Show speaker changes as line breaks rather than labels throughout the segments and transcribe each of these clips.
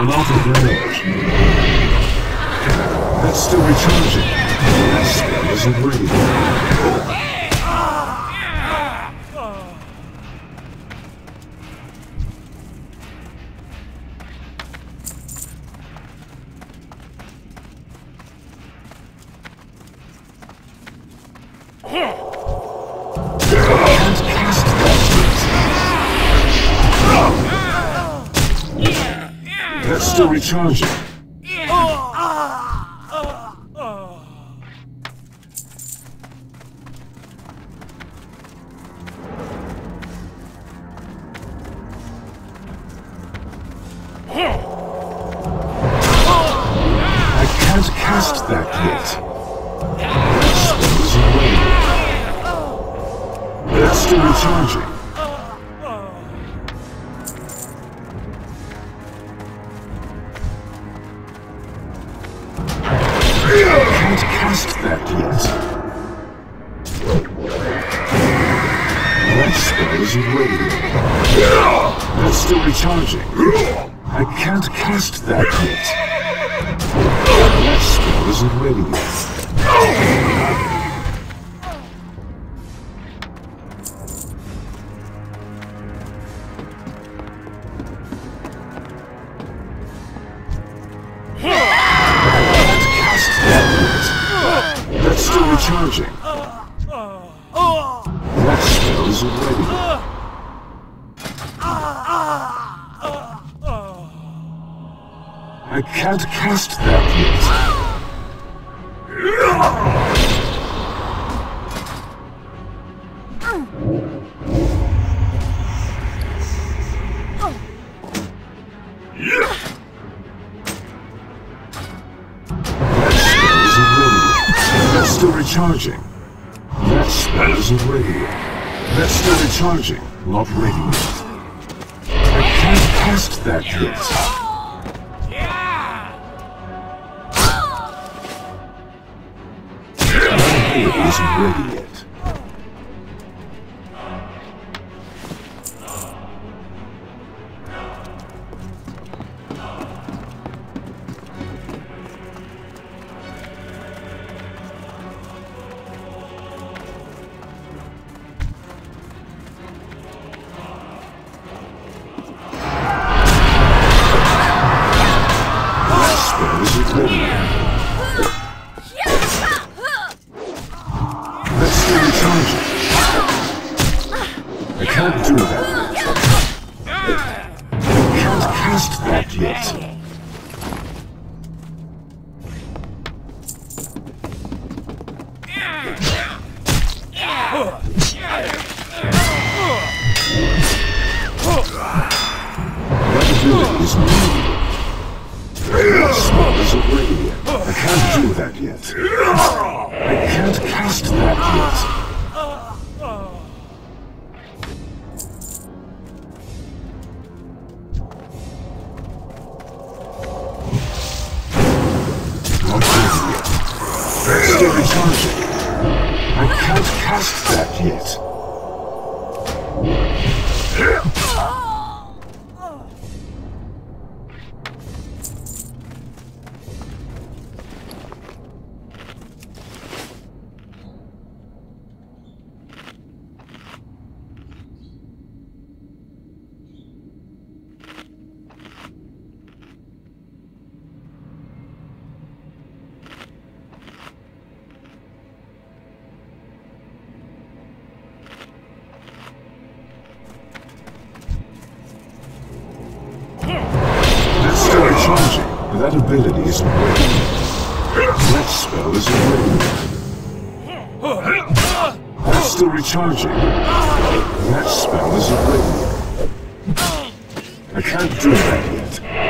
I'm out of range. That's still recharging. That spell isn't ready. Cast ready. That's still recharging. Isn't ready. That's still recharging. I can't cast that yet. That spell isn't ready. I can't cast that yet. That spell isn't ready. That spell isn't ready. That's still recharging. Not ready yet. I can't cast that yet. It isn't ready yet. Spell isn't. I can't do that yet. I can't cast that yet. I can't cast that yet. That ability isn't ready. That spell isn't ready. That's still recharging. That spell isn't ready. I can't do that yet.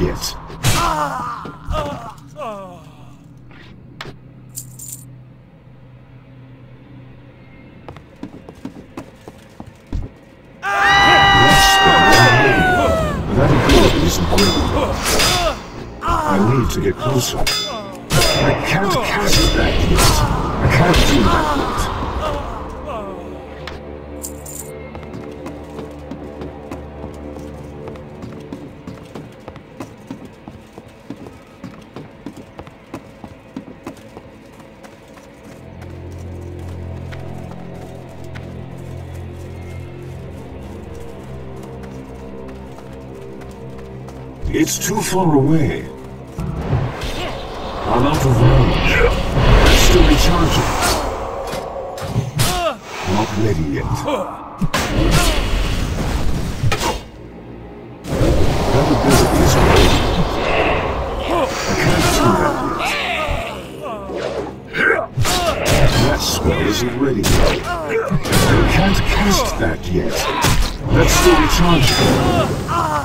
yet. Ability isn't ready. I need to get closer. I can't cast that yet. I can't do that It's too far away. I'm out of range. It's still recharging. Not ready yet. That ability is ready. I can't do that yet. That spell isn't ready yet. I can't cast that yet. That's still recharging.